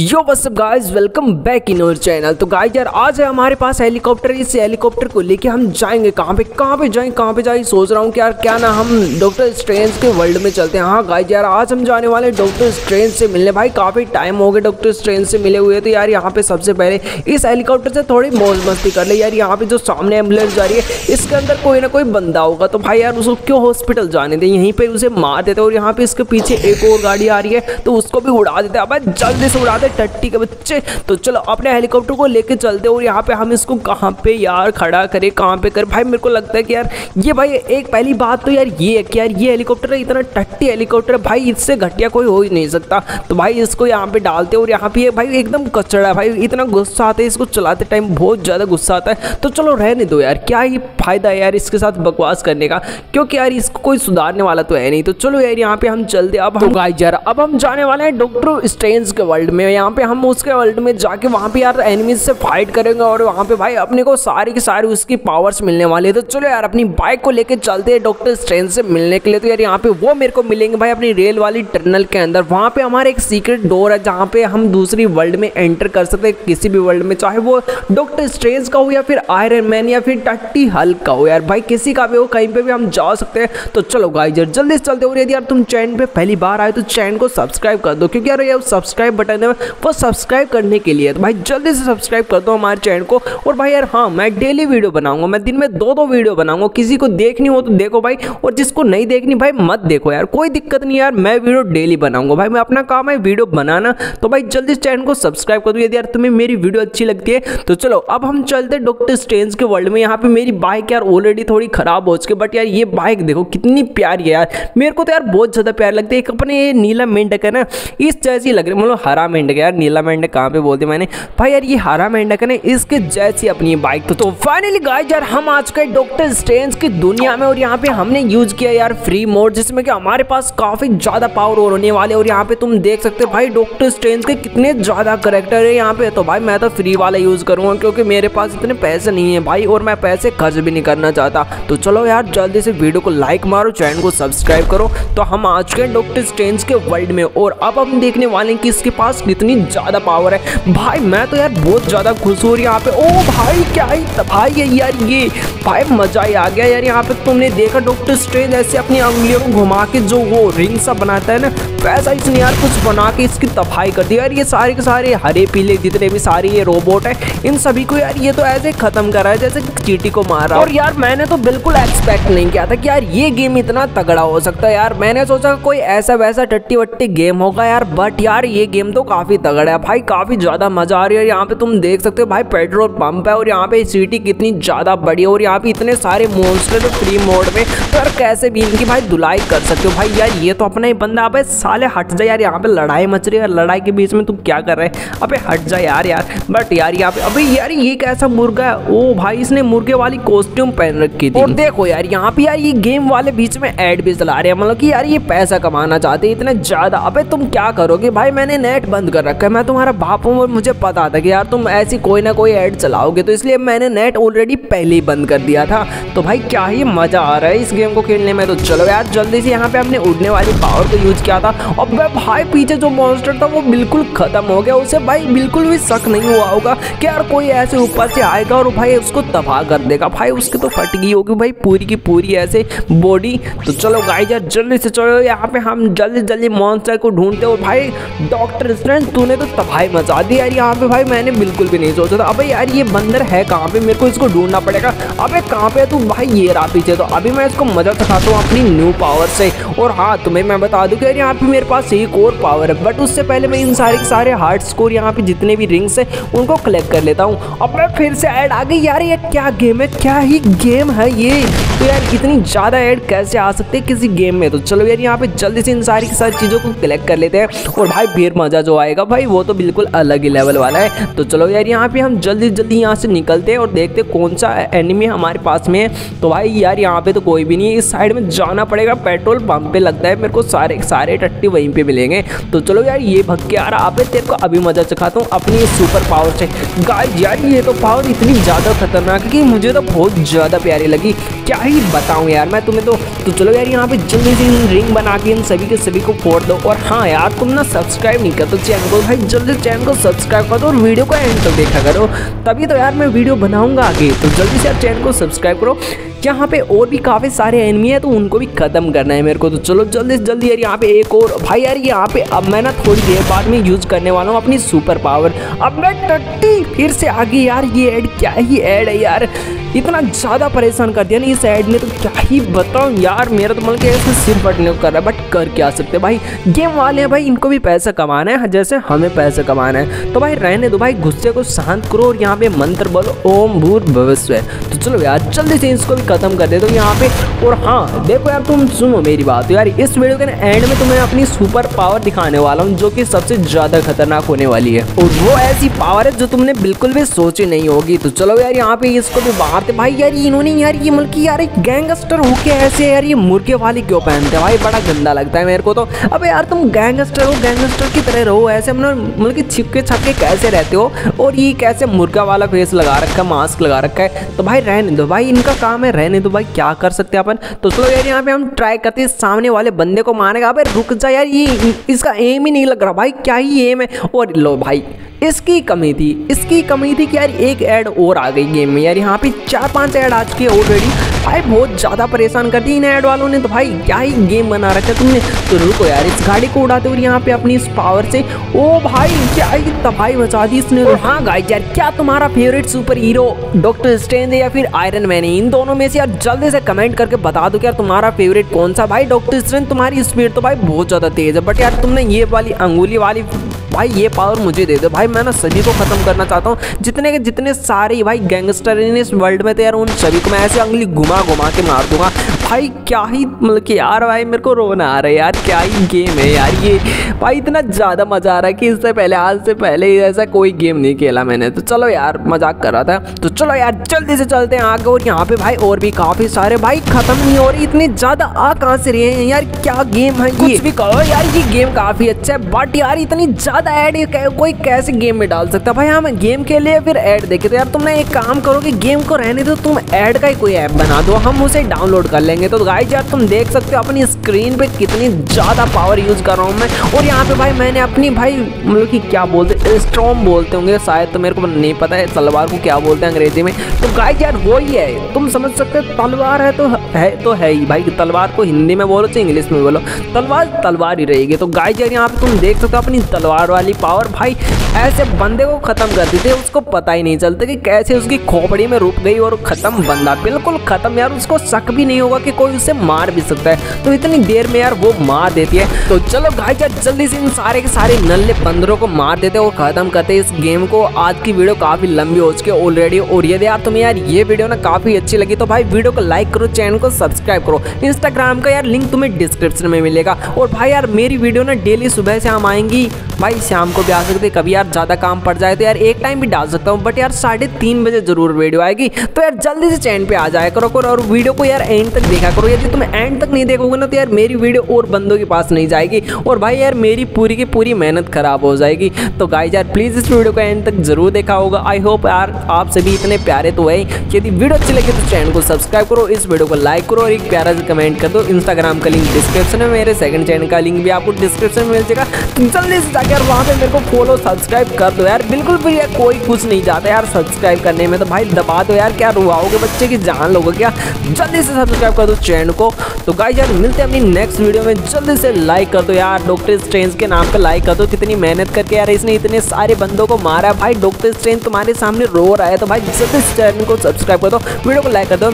यो बस guys welcome back in our channel तो guys यार, आज है हमारे पास हेलीकॉप्टर इस हेलीकॉप्टर को लेके हम जाएँगे कहाँ पे? कहाँ पे जाएँ? कहाँ पे जाएँ? सोच रहा हूँ कि यार, क्या ना हम डॉक्टर स्ट्रेंज के वर्ल्ड में चलते हैं। हाँ गाइस यार, आज हम जाने वाले डॉक्टर स्ट्रेंज से मिलने। भाई, काफ़ी टाइम हो गया डॉक्टर स्ट्रेंज से मिले हुए। तो यार, यहाँ पे सबसे पहले इस हेलीकॉप्टर से थोड़ी मौज मस्ती कर ले। यार, यहाँ पे जो सामने एंबुलेंस जा रही है, इसके अंदर कोई ना कोई बंदा होगा। तो भाई, यार, उसको क्यों हॉस्पिटल जाने दे? यहीं पर उसे मार देते और यहाँ पे इसके पीछे एक और गाड़ी आ रही है तो उसको भी उड़ा देते हैं। अब जल्दी से उड़ा दे। टट्टी के बच्चे। तो चलो, अपने हेलीकॉप्टर को लेके चलते और यहाँ पे हम इसको कहाँ पे यार खड़ा करें, कहाँ पे कर? भाई, मेरे को लगता है कि यार, ये भाई, एक पहली बात तो यार ये है कि यार, ये हेलीकॉप्टर है, इतना टट्टी हेलीकॉप्टर है। भाई, इससे घटिया कोई हो ही नहीं सकता। तो भाई, इसको यहाँ पे डालते और यहाँ पे भाई एकदम कचड़ा है। भाई, इतना गुस्सा आता है, इसको चलाते टाइम बहुत ज़्यादा गुस्सा आता है। तो चलो, रहने दो यार, क्या ही फ़ायदा है यार इसके साथ बकवास करने का? क्योंकि यार इसको कोई सुधारने वाला तो है नहीं। तो चलो यार, यहाँ पे हम चलते अब हम गाइस यार, अब हम जाने वाले हैं डॉक्टर स्ट्रेंज के वर्ल्ड में। यहाँ पे हम उसके वर्ल्ड में जाके वहाँ पे यार एनिमीज से फाइट करेंगे और वहाँ पे भाई अपने को सारी की सारी उसकी पावर्स मिलने वाली है। तो चलो यार, अपनी बाइक को लेके चलते हैं डॉक्टर स्ट्रेंज से मिलने के लिए। तो यार यहाँ पे वो मेरे को मिलेंगे भाई अपनी रेल वाली टनल के अंदर। वहाँ पे हमारे एक सीक्रेट डोर है जहाँ पे हम दूसरी वर्ल्ड में एंटर कर सकते हैं, किसी भी वर्ल्ड में, चाहे वो डॉक्टर स्ट्रेंज का हो या फिर आयरन मैन या फिर टट्टी हल्क का हो। यार भाई किसी का भी हो, कहीं पे भी हम जा सकते हैं। तो चलो गाइजर जल्दी से चलते हो। यदि यार तुम चैन पे पहली बार आए तो चैनल को सब्सक्राइब कर दो। क्योंकि यार ये सब्सक्राइब बटन है वो सब्सक्राइब करने के लिए। तो भाई, जल्दी से सब्सक्राइब कर दो हमारे चैनल को। और भाई यार हाँ मैं डेली वीडियो बनाऊँगा। मैं दिन में दो दो वीडियो बनाऊँगा। किसी को देखनी हो तो देखो भाई। और जिसको नहीं देखनी, भाई, मत देखो यार। कोई दिक्कत नहीं यार, मैं वीडियो डेली बनाऊँगा। भाई, मैं अपना काम है वीडियो बनाना। तो भाई, जल्दी से चैनल को सब्सक्राइब कर दो। यदि यार तुम्हें मेरी वीडियो अच्छी लगती है तो चलो, अब हम चलते डॉक्टर स्ट्रेंज के वर्ल्ड में। यहाँ पे मेरी बाइक यार ऑलरेडी थोड़ी खराब हो चुकी बट यार, ये बाइक देखो, कितनी प्यारी है यार। मेरे को तो यार बहुत ज़्यादा प्यार लगती है। एक अपने ये नीला मेंढक है ना, इस जैसी लग रही मतलब हरा मेंढक यार नीला मेंढक कहाँ पे बोलते मैंने। भाई यार ये हरा मेंढक है ना इसके जैसी अपनी बाइक तो, तो फाइनली गाइस यार हम आज के डॉक्टर स्ट्रेंज की दुनिया में और यहाँ पे हमने यूज़ किया यार फ्री मोड जिसमें कि हमारे पास काफ़ी ज़्यादा पावर और होने वाले और यहाँ पे तुम देख सकते हो भाई डॉक्टर स्ट्रेंज के कितने ज़्यादा करेक्टर है यहाँ पे। तो भाई मैं तो फ्री वाला यूज़ करूँगा क्योंकि मेरे पास इतने पैसे नहीं है भाई और मैं पैसे खर्च भी नहीं करना चाहता। तो चलो यार जल्दी से वीडियो को लाइक मारो चैनल को सब्सक्राइब करो। तो हम आज के डॉक्टर स्ट्रेंज के वर्ल्ड में और अब हम देखने वाले कि इसके पास कितनी ज़्यादा पावर है। भाई, मैं तो यार बहुत ज़्यादा खुश हूँ यहाँ पे ओ भाई, क्या ही भाई है यार ये भाई, मज़ा ही आ गया यार यहाँ पे। तुमने देखा डॉक्टर स्ट्रेंज ऐसे अपनी उंगलियों को घुमा के जो वो रिंग सा बनाता है ना? वैसा इसने यार कुछ बना के इसकी तबाही कर दी। यार ये सारे के सारे हरे, पीले, जितने भी सारे ये रोबोट है, इन सभी को यार ये तो ऐसे खत्म कर रहा है, जैसे चीटी को मार और यार मैंने तो बिल्कुल एक्सपेक्ट नहीं किया था कि यार ये गेम इतना तगड़ा हो सकता है। यार मैंने सोचा कोई ऐसा वैसा टट्टी वट्टी गेम होगा यार बट यार ये गेम तो काफ़ी तगड़ा है। भाई काफ़ी ज़्यादा मज़ा आ रही है। यहाँ पे तुम देख सकते हो भाई पेट्रोल पंप है और यहाँ पे सिटी कितनी ज़्यादा बड़ी है और यहाँ पे इतने सारे मोन्स्टर फ्री मोड में। तो यार कैसे भी इनकी भाई धुलाई कर सकते हो। भाई यार ये तो अपना ही बंदा अबे साले हट जा यार, यहाँ पे लड़ाई मच रही है और लड़ाई के बीच में तुम क्या कर रहे हैं? अबे हट जा यार यार, बट यार, यहाँ पे, अबे यार, ये कैसा मुर्गा है? ओ भाई, इसने मुर्गे वाली कॉस्ट्यूम पहन रखी थी। और देखो यार, यहाँ पे यार, ये गेम वाले बीच में एड भी चला रहे हैं मतलब कि यार, ये पैसा कमाना चाहते हैं, इतने ज़्यादा। अबे तुम क्या करोगे? भाई, मैंने नेट बंद कर रखा है, मैं तुम्हारा बाप हूँ, और मुझे पता था कि यार, तुम ऐसी कोई ना कोई ऐड चलाओगे तो इसलिए मैंने नेट ऑलरेडी पहले ही बंद कर दिया था। तो भाई, क्या ही मज़ा आ रहा है इस गेम को खेलने में तो चलो यार, जल्दी से यहाँ पे हमने उड़ने वाली पावर को यूज़ किया था। और भाई पीछे जो मॉन्स्टर था, वो बिल्कुल खत्म हो गया। उसे भाई बिल्कुल भी शक नहीं हुआ होगा कि यार कोई ऐसे ऊपर से आएगा और भाई उसको तबाह कर देगा। भाई उसकी तो फट गई होगी भाई, पूरी की पूरी ऐसे बॉडी तो चलो गाई यार जल्दी से चलो, यहाँ पे हम जल्दी जल्दी मॉन्स्टर को ढूंढते और भाई डॉक्टर स्ट्रेंज तूने तो तबाही मचा दी यार यहाँ पे। भाई, मैंने बिल्कुल भी नहीं सोचा था। अबे यार, ये बंदर है कहाँ पे? मेरे को इसको ढूंढना पड़ेगा। अबे कहाँ पे तू? भाई, ये रहा पीछे। तो अभी मैं इसको मज़ा सिखाता हूँ अपनी न्यू पावर से। और हाँ तुम्हें मैं बता दूँ कि यार यहाँ पे मेरे पास एक और पावर है बट उससे पहले मैं इन सारे सारे हार्ट स्कोर यहाँ पे जितने भी रिंग्स हैं, उनको कलेक्ट कर लेता हूँ। अब मैं फिर से ऐड आ गई, यार ये क्या गेम है? क्या ही गेम है ये? तो यार इतनी ज़्यादा ऐड कैसे आ सकते हैं किसी गेम में? तो चलो यार यहाँ पे जल्दी से इन सारी सारी चीज़ों को कलेक्ट कर लेते हैं। और भाई फिर मज़ा जो आएगा भाई, वो तो बिल्कुल अलग ही लेवल वाला है। तो चलो यार यहाँ पे हम जल्दी जल्दी यहाँ से निकलते हैं और देखते कौन सा एनिमी हमारे पास में है। तो भाई यार यहाँ पे तो कोई भी नहीं है। इस साइड में जाना पड़ेगा। पेट्रोल पंप पे लगता है मेरे को सारे सारे टट्टी वहीं पे मिलेंगे। तो चलो यार ये भग के आ रहा। आप तेरे को अभी मज़ा चखाता हूँ। अपनी सुपर पावर से। गाइस यार ये तो पावर इतनी ज़्यादा खतरनाक है कि मुझे तो बहुत ज़्यादा प्यारी लगी। क्या ही बताऊँ यार, मैं तुम्हें तो तो चलो यार यहाँ पे जल्दी से रिंग बना के इन सभी के सभी को फोड़ दो। और हाँ यार, तुम ना सब्सक्राइब नहीं कर तो चैनल को। भाई जल्दी चैनल को सब्सक्राइब कर दो और वीडियो को एंड तक देखा करो। तभी तो यार मैं वीडियो बनाऊँगा आगे। तो जल्दी से आप चैनल को सब्सक्राइब करो। यहाँ पे और भी काफ़ी सारे एनिमी है तो उनको भी ख़त्म करना है मेरे को। तो चलो जल्दी से जल्दी यार, यहाँ पे एक और। भाई यार, यहाँ पे अब मैं ना थोड़ी देर बाद में यूज़ करने वाला हूँ अपनी सुपर पावर अब मैं टट्टी फिर से आगे यार, ये ऐड क्या ही ऐड है यार। इतना ज़्यादा परेशान कर दिया ना इस ऐड ने तो क्या ही बताऊँ यार, मेरा तो के ऐसे सिर फटने को कर रहा है बट कर क्या सकते भाई? गेम वाले हैं भाई, इनको भी पैसा कमाना है, जैसे हमें पैसा कमाना है। तो भाई रहने दो भाई, गुस्से को शांत करो और यहाँ पे मंत्र बोलो, ओम भूर भविष्य तो चलो यार, जल्दी से इसको भी खत्म कर दे दो यहाँ पे, और हाँ देखो यार, तुम सुनो मेरी बात। यार, इस वीडियो के एंड में तुम्हें अपनी सुपर पावर दिखाने वाला हूँ, जो कि सबसे ज़्यादा खतरनाक होने वाली है। और वो ऐसी पावर है जो तुमने बिल्कुल भी सोची नहीं होगी। तो चलो यार, यहाँ पे इसको भी बाहर भाई यार, इन्होंने यार, ये मतलब यार एक गैंगस्टर हो के ऐसे यार, ये मुर्गे वाली क्यों पहनते हैं? भाई, बड़ा गंदा लगता है मेरे को तो। अब यार, तुम गैंगस्टर हो गैंगस्टर की तरह रहो, ऐसे मतलब कि छिपके छपके कैसे रहते हो? और ये कैसे मुर्गा वाला फेस लगा रखा है मास्क लगा रखा है? तो भाई रहने दो। भाई, इनका काम है रहने तो भाई क्या कर सकते अपन? तो चलो यार, यहाँ पे हम ट्राई करते हैं, सामने वाले बंदे को मारने का। भाई रुक जा यार, ये, इसका एम ही नहीं लग रहा। भाई क्या ही एम है? और लो भाई, इसकी कमी थी, इसकी कमी थी कि यार एक ऐड और आ गई गेम में। यार यहाँ पे चार पाँच ऐड आ चुकी है ऑलरेडी भाई, बहुत ज़्यादा परेशान कर दी इन ऐड वालों ने। तो भाई, क्या ही गेम बना रखा तुमने। तो रुको यार, इस गाड़ी को उड़ाते हुए यहाँ पे अपनी इस पावर से। ओ भाई, क्या ही तबाही बचा दी इसने तो। हाँ गाइस यार, क्या तुम्हारा favourite super hero doctor strange या फिर आयरन मैन है इन दोनों में से यार, जल्दी से कमेंट करके बता दो कि यार तुम्हारा फेवरेट कौन सा? भाई डॉक्टर स्ट्रेंज तुम्हारी स्पीड तो भाई बहुत ज़्यादा तेज है। बट यार, तुमने ये वाली, अंगुली वाली भाई, ये पावर मुझे दे दो। भाई, मैं ना सभी को खत्म करना चाहता हूँ। जितने के जितने सारे भाई गैंगस्टर इन इस वर्ल्ड में थे यार उन सभी को मैं ऐसे अंगली घुमा घुमा के मार दूँगा। भाई, क्या ही मतलब कि यार भाई, मेरे को रोना आ रहा है यार। क्या ही गेम है यार ये। भाई, इतना ज़्यादा मज़ा आ रहा है कि इससे पहले, आज से पहले ऐसा कोई गेम नहीं खेला मैंने। तो चलो यार, मज़ाक कर रहा था। तो चलो यार, जल्दी से चलते हैं आगे। और यहाँ पे भाई, और भी काफ़ी सारे भाई, खत्म नहीं हो रही। इतनी ज़्यादा आ कहाँ से रहे हैं यार? क्या गेम है कुछ भी कहो यार, ये गेम काफ़ी अच्छा है। बट यार, इतनी ज़्यादा ऐड कोई कैसे गेम में डाल सकता भाई, हम गेम के लिए फिर ऐड देखे तो यार, तुमने एक काम करो कि गेम को रहने दो, तुम ऐड का ही कोई ऐप बना दो। हम उसे डाउनलोड कर लेंगे। तो गाइस यार, तुम देख सकते हो अपनी स्क्रीन पे कितनी ज़्यादा पावर यूज़ कर रहा हूँ मैं। और यहाँ पे भाई, मैंने अपनी भाई मतलब कि क्या बोलते स्ट्रॉम बोलते होंगे। शायद तो मेरे को नहीं पता है तलवार को क्या बोलते हैं अंग्रेज़ी में। तो गाइस यार वो ही। है तुम समझ सकते हो, तलवार है तो है तो है ही। भाई, तलवार को हिंदी में बोलो, चाहे इंग्लिश में बोलो, तलवार तलवार ही रहेगी। तो गाइस यार, यहाँ पे तुम देख सकते हो अपनी तलवार वाली पावर भाई, ऐसे बंदे को खत्म कर देते, उसको पता ही नहीं चलता कि कैसे उसकी खोपड़ी में रुक गई और खत्म बंदा। बिल्कुल खत्म यार, उसको शक भी नहीं होगा कि कोई उसे मार भी सकता है। तो इतनी देर में यार वो मार देती है। तो चलो भाई यार, जल्दी से इन सारे के सारे नल्ले बंदरों को मार देते और खत्म करते इस गेम को। आज की वीडियो काफ़ी लंबी हो चुकी है ऑलरेडी और यदि यार, तुम्हें यार ये वीडियो ना काफ़ी अच्छी लगी तो भाई वीडियो को लाइक करो चैनल को सब्सक्राइब करो। इंस्टाग्राम का यार लिंक तुम्हें डिस्क्रिप्शन में मिलेगा। और भाई यार, मेरी वीडियो ना डेली सुबह से हम आएँगी। भाई शाम को भी आ सकते कभी यार ज़्यादा काम पड़ जाए तो यार एक टाइम भी डाल सकता हूँ बट यार साढ़े तीन बजे ज़रूर वीडियो आएगी। तो यार जल्दी से चैन पे आ जाया करो करो और वीडियो को यार एंड तक देखा करो। यदि तुम एंड तक नहीं देखोगे ना तो यार मेरी वीडियो और बंदों के पास नहीं जाएगी। और भाई यार मेरी पूरी की पूरी मेहनत खराब हो जाएगी। तो गाइज़ यार प्लीज़ इस वीडियो को एंड तक ज़रूर देखा होगा। आई होप यार आप सभी इतने प्यारे तो है यदि वीडियो अच्छी लगे तो चैनल को सब्सक्राइब करो, इस वीडियो को लाइक करो और एक प्यारा से कमेंट कर दो। इंस्टाग्राम का लिंक डिस्क्रिप्शन में, मेरे सेकंड चैनल का लिंक भी आपको डिस्क्रिप्शन में मिल जाएगा। तो जल्दी से जाकर वहाँ पे मेरे को फॉलो सब्सक्राइब कर दो यार। बिल्कुल भी यार कोई कुछ नहीं चाहता यार सब्सक्राइब करने में। तो भाई दबा दो यार, क्या रुआओगे बच्चे की जान लोगे क्या जल्दी से सब्सक्राइब कर दो चैनल को। तो गाइस यार, मिलते हैं अपनी नेक्स्ट वीडियो में। जल्दी से लाइक कर दो यार। डॉक्टर स्ट्रेंज के नाम पर लाइक कर दो। कितनी मेहनत करके यार इसने इतने सारे बंदों को मारा भाई डॉक्टर स्ट्रेंज तुम्हारे सामने रो रहा है। तो भाई जल्दी से चैनल को सब्सक्राइब कर दो। वीडियो को लाइक कर दो।